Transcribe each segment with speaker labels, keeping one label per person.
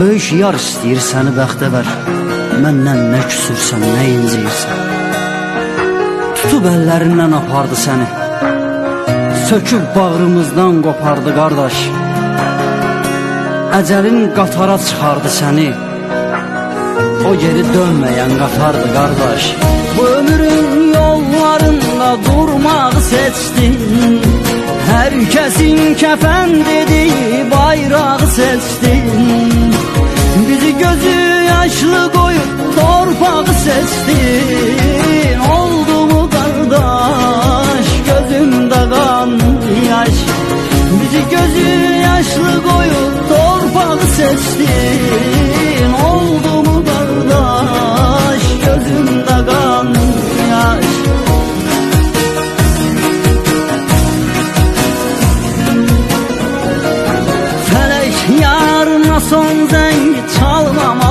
Speaker 1: Böyük yar istəyir səni bəxtəvər Məndən nə küsürsən, nə inciyirsən Tutub əllərindən apardı səni. Söküb bağrımızdan qopardı qardaş. Əcəlin qatara çıxardı səni. O geri dönməyən qatardı qardaş. Bu ömrün yollarında durmaq seçdin Hər kəsin kəfən dediyi Bizi gözü yaşlı koyup torpağı seçtin Oldu mu kardeş gözümde kan yaş. Bizi gözü yaşlı koyup torpağı seçtin senden çalmam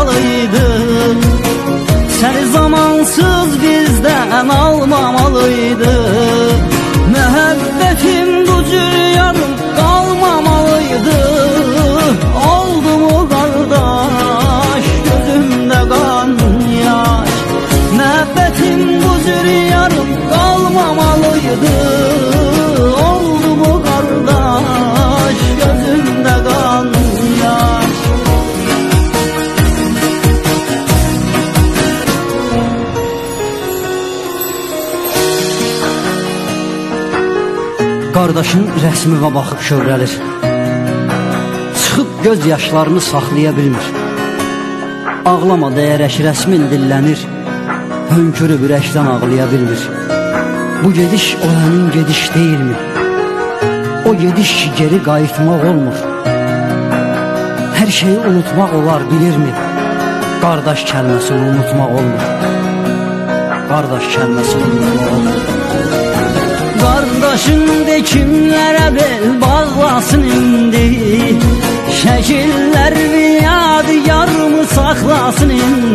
Speaker 1: Qardaşın rəsmimə baxıb şövrəlir Çıxıb göz yaşlarını saxlaya bilmir. Ağlama deyərək rəsmin dillənir. Hönkürüb ürəkdən ağlaya bilmir. Bu gediş o həmin gediş deyilmi? O gediş ki geri qayıtmaq olmur. Hər şeyi unutmaq olar bilirmi? Qardaş kəlməsini unutmaq olmur. Qardaş kəlməsini unutmaq olmur Qardaşın de kimlərə bel bağlasın indi? Şəkillər yadigarımı saxlasın indi